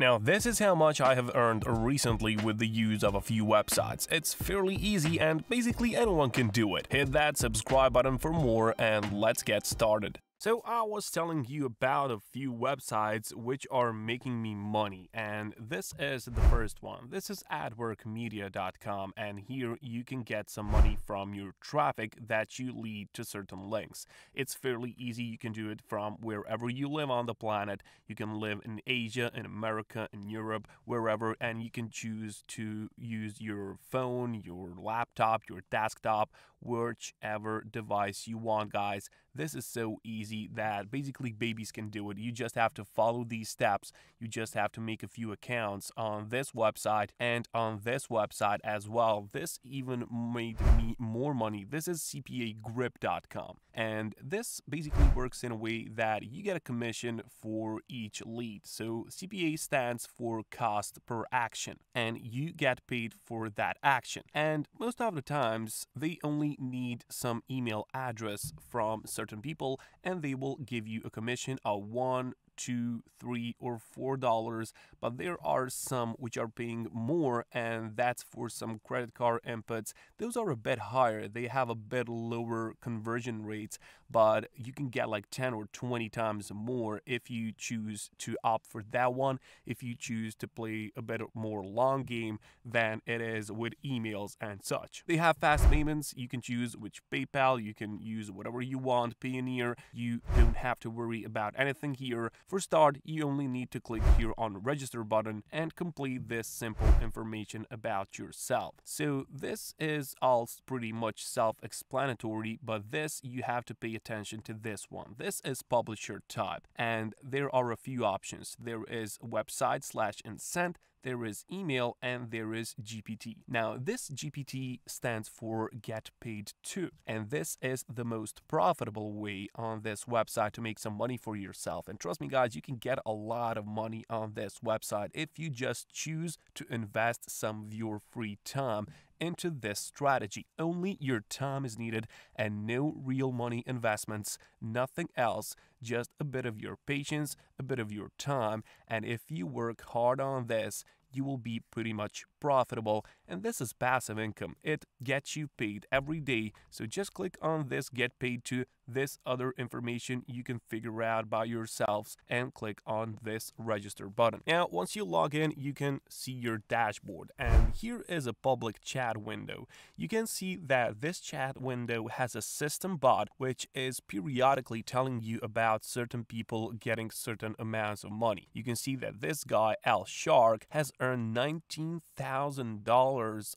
Now this is how much I have earned recently with the use of a few websites. It's fairly easy and basically anyone can do it. Hit that subscribe button for more and let's get started. So I was telling you about a few websites which are making me money and this is the first one. This is adworkmedia.com and here you can get some money from your traffic that you lead to certain links. It's fairly easy. You can do it from wherever you live on the planet. You can live in Asia, in America, in Europe, wherever and you can choose to use your phone, your laptop, your desktop, whichever device you want guys. This is so easy that basically babies can do it. You just have to follow these steps. You just have to make a few accounts on this website and on this website as well. This even made me more money. This is cpagrip.com. And this basically works in a way that you get a commission for each lead. So CPA stands for cost per action and you get paid for that action. And most of the times they only need some email address from certain people and they will give you a commission of one two, three, or four dollars, but there are some which are paying more, and that's for some credit card inputs. Those are a bit higher, they have a bit lower conversion rates, but you can get like 10 or 20 times more if you choose to opt for that one. If you choose to play a bit more long game than it is with emails and such. They have fast payments, you can choose which PayPal, you can use whatever you want, Payoneer, you don't have to worry about anything here. For start, you only need to click here on register button and complete this simple information about yourself. So this is all pretty much self-explanatory, but this you have to pay attention to this one. This is publisher type and there are a few options. There is website slash incent, there is email, and there is GPT. Now, this GPT stands for Get Paid To, and this is the most profitable way on this website to make some money for yourself. And trust me, guys, you can get a lot of money on this website if you just choose to invest some of your free time into this strategy. Only your time is needed and no real money investments, nothing else, just a bit of your patience, a bit of your time, and if you work hard on this, you will be pretty much profitable and this is passive income. It gets you paid every day. So just click on this get paid to this other information you can figure out by yourselves and click on this register button. Now once you log in you can see your dashboard and here is a public chat window. You can see that this chat window has a system bot which is periodically telling you about certain people getting certain amounts of money. You can see that this guy Al Shark has earned $19,000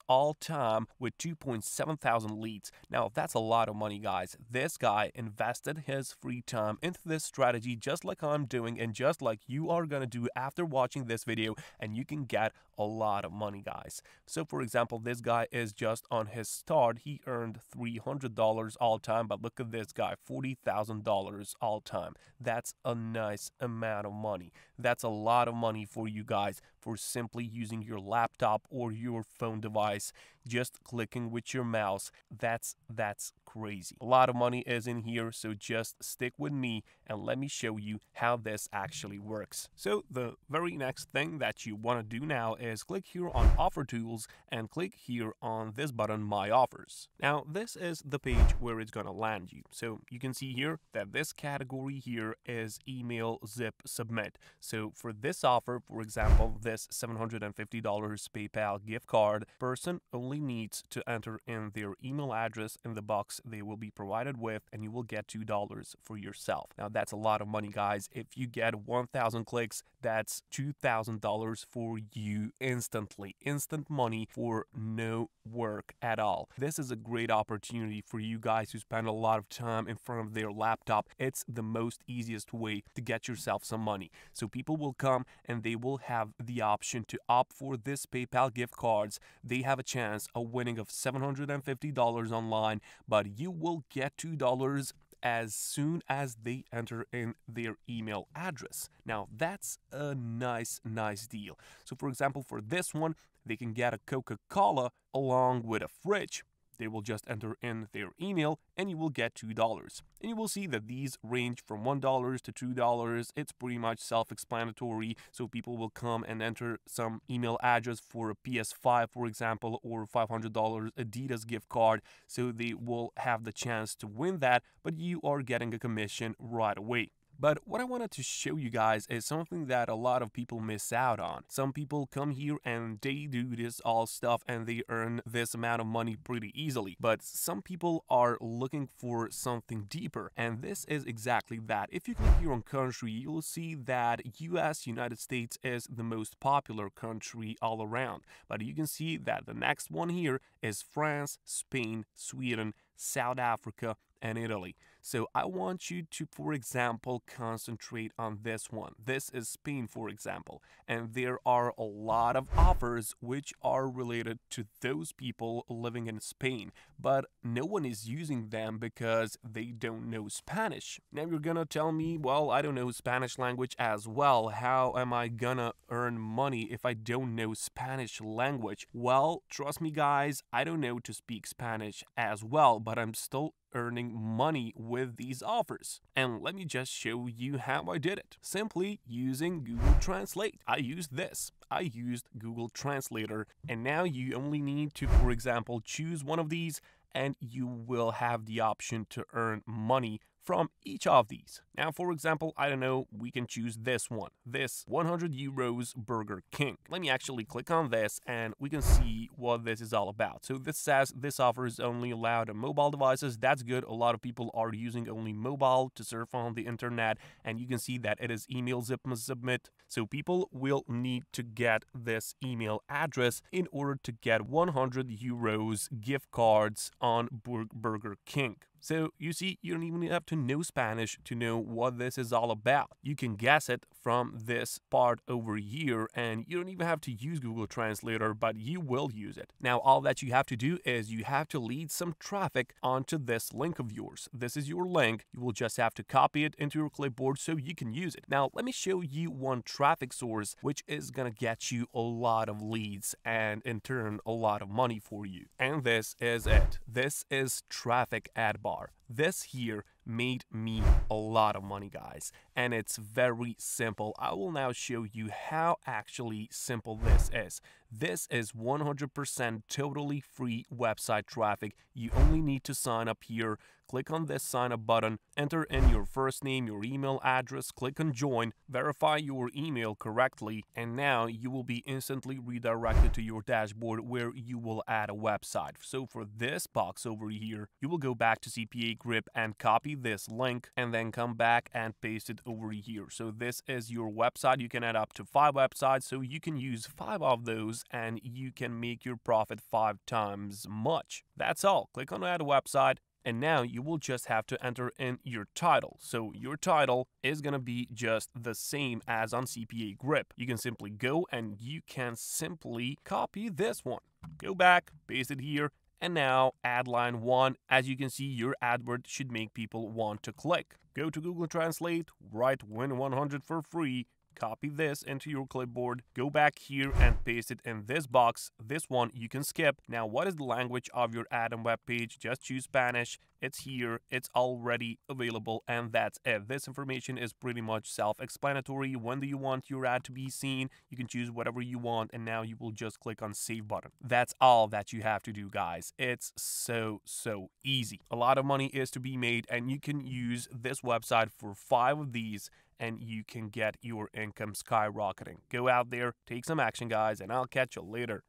all time with 2.7 thousand leads. Now that's a lot of money guys. This guy invested his free time into this strategy just like I'm doing and just like you are gonna do after watching this video and you can get a lot of money guys. So for example this guy is just on his start he earned $300 all time but look at this guy $40,000 all time. That's a nice amount of money. That's a lot of money for you guys for simply using your laptop or your phone device just clicking with your mouse. That's that's crazy. A lot of money is in here so just stick with me and let me show you how this actually works. So the very next thing that you want to do now is click here on offer tools and click here on this button my offers. Now this is the page where it's going to land you. So you can see here that this category here is email zip submit. So for this offer for example this this $750 PayPal gift card, person only needs to enter in their email address in the box they will be provided with and you will get $2 for yourself. Now that's a lot of money guys. If you get 1000 clicks, that's $2,000 for you instantly. Instant money for no work at all. This is a great opportunity for you guys who spend a lot of time in front of their laptop. It's the most easiest way to get yourself some money. So people will come and they will have the option to opt for this PayPal gift cards, they have a chance of winning of $750 online, but you will get $2 as soon as they enter in their email address. Now, that's a nice, nice deal. So, for example, for this one, they can get a Coca Cola along with a fridge they will just enter in their email and you will get $2. And you will see that these range from $1 to $2. It's pretty much self-explanatory. So people will come and enter some email address for a PS5, for example, or $500 Adidas gift card. So they will have the chance to win that, but you are getting a commission right away. But what I wanted to show you guys is something that a lot of people miss out on. Some people come here and they do this all stuff and they earn this amount of money pretty easily. But some people are looking for something deeper and this is exactly that. If you click here on country, you'll see that US, United States is the most popular country all around. But you can see that the next one here is France, Spain, Sweden, South Africa, and Italy. So I want you to, for example, concentrate on this one. This is Spain, for example, and there are a lot of offers which are related to those people living in Spain, but no one is using them because they don't know Spanish. Now you're gonna tell me, well, I don't know Spanish language as well. How am I gonna earn money if I don't know Spanish language? Well, trust me, guys, I don't know to speak Spanish as well, but I'm still earning money with these offers. And let me just show you how I did it. Simply using Google Translate. I used this. I used Google Translator and now you only need to, for example, choose one of these and you will have the option to earn money from each of these. Now, for example, I don't know, we can choose this one, this 100 euros Burger King. Let me actually click on this and we can see what this is all about. So this says this offer is only allowed on mobile devices. That's good. A lot of people are using only mobile to surf on the internet and you can see that it is email zip must submit. So people will need to get this email address in order to get 100 euros gift cards on Burger King. So you see, you don't even have to know Spanish to know what this is all about. You can guess it from this part over here and you don't even have to use Google Translator, but you will use it. Now, all that you have to do is you have to lead some traffic onto this link of yours. This is your link. You will just have to copy it into your clipboard so you can use it. Now, let me show you one traffic source which is gonna get you a lot of leads and in turn a lot of money for you. And this is it. This is Traffic Ad Bar bar. This here made me a lot of money guys and it's very simple. I will now show you how actually simple this is. This is 100% totally free website traffic. You only need to sign up here, click on this sign up button, enter in your first name, your email address, click on join, verify your email correctly, and now you will be instantly redirected to your dashboard where you will add a website. So for this box over here, you will go back to CPA Grip and copy this link and then come back and paste it over here. So this is your website. You can add up to five websites. So you can use five of those and you can make your profit five times much. That's all. Click on add a website and now you will just have to enter in your title. So your title is going to be just the same as on CPA Grip. You can simply go and you can simply copy this one. Go back, paste it here, and now add line 1. As you can see, your AdWord should make people want to click. Go to Google Translate, write Win 100 for free, copy this into your clipboard, go back here and paste it in this box. This one you can skip. Now, what is the language of your ad and web page? Just choose Spanish. It's here, it's already available, and that's it. This information is pretty much self-explanatory. When do you want your ad to be seen? You can choose whatever you want, and now you will just click on save button. That's all that you have to do, guys. It's so, so easy. A lot of money is to be made, and you can use this website for five of these and you can get your income skyrocketing. Go out there, take some action, guys, and I'll catch you later.